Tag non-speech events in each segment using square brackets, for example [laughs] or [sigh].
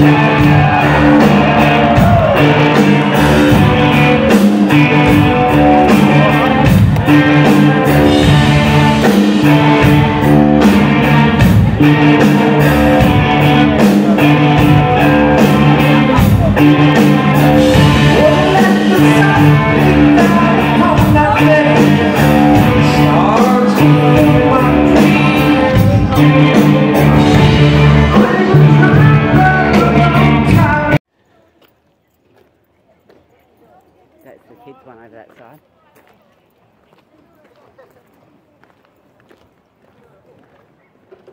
Yeah.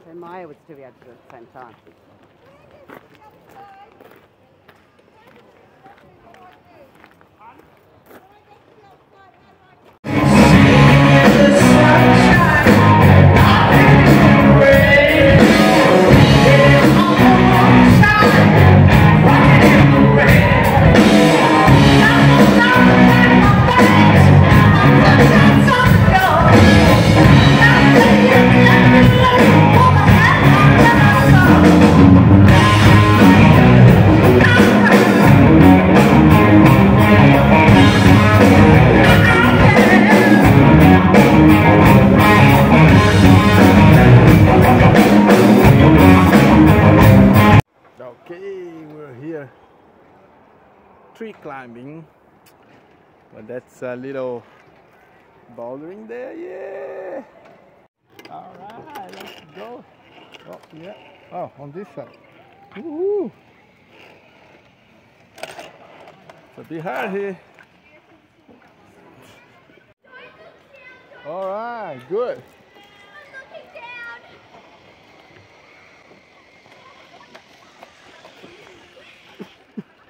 And Maya would still be able to do it at the same time. Tree climbing. But that's a little bouldering there, yeah. All right, let's go. Oh, yeah. Oh, on this side. Woohoo! It's a bit hard here. All right, good.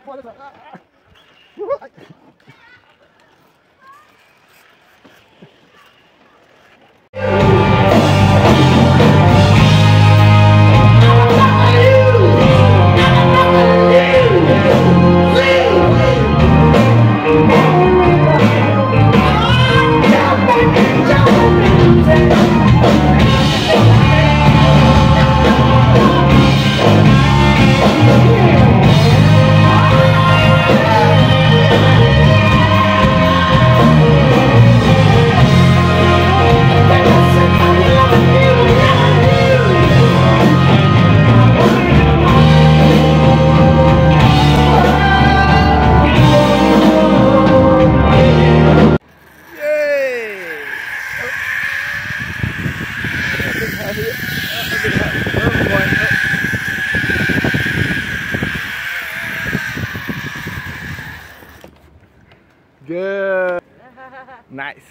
What is that? Yay! [laughs] Oh. Good. Nice.